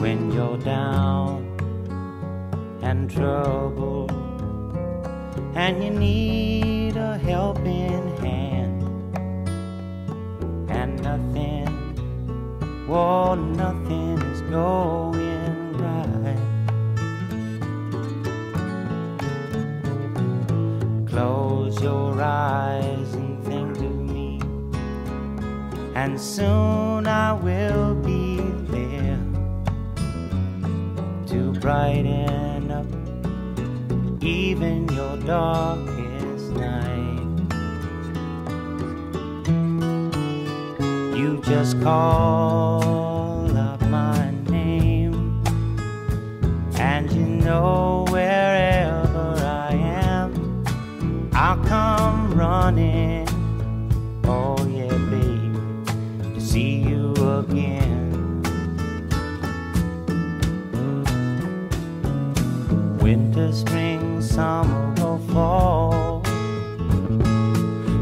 when you're down and troubled and you need a helping hand and nothing, well, nothing is going right. Close your eyes and think of me, and soon I will be brighten up even your darkest night. You just call up my name, and you know wherever I am, I'll come running. Summer, or fall.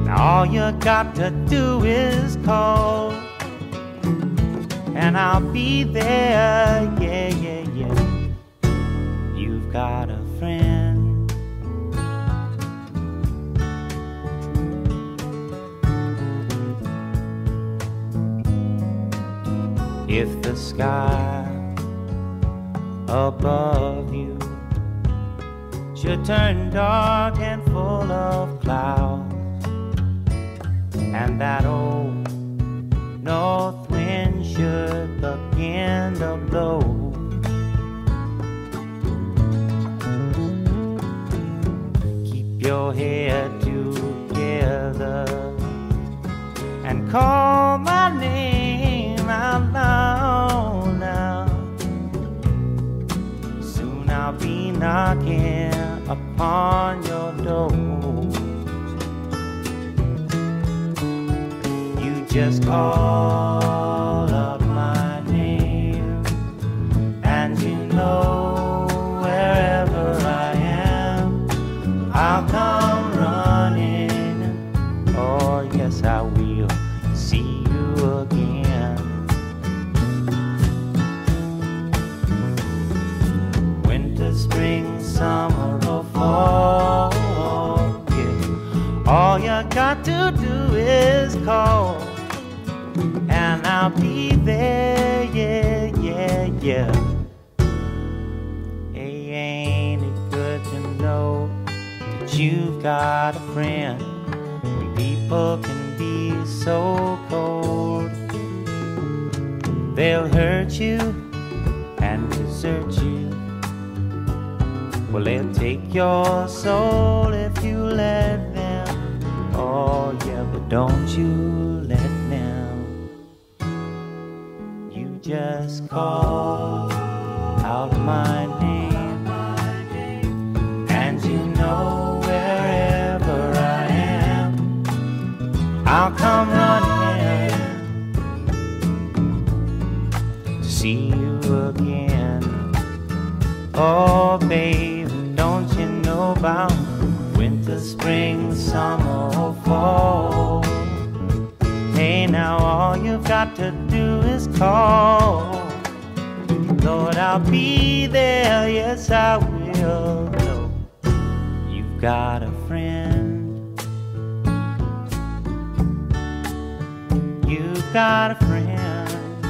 Now all you got to do is call, and I'll be there. Yeah, yeah, yeah. You've got a friend. If the sky above you should turn dark and full of clouds, and that old north wind should begin to blow. Keep your head together and call my name upon your door. You just call up my name, and you know wherever I am, I'll come running. Oh, yes, I will see winter, spring, summer, or fall. Yeah. All you got to do is call, and I'll be there. Yeah, yeah, yeah. Hey, ain't it good to know that you've got a friend? People can be so cold, they'll hurt you and desert you. Well, they'll take your soul if you let them. Oh, yeah, but don't you let them. You just call out my name, and you know wherever I am, I'll come running to see you again. Oh, baby, winter, spring, summer, or fall? Hey, now all you've got to do is call. Lord, I'll be there, yes, I will. Know you've got a friend. You've got a friend,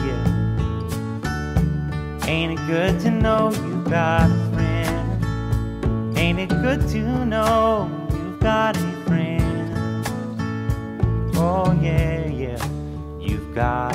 yeah. Ain't it good to know you've got a friend? Ain't it good to know you've got a friend? Oh, yeah, yeah, you've got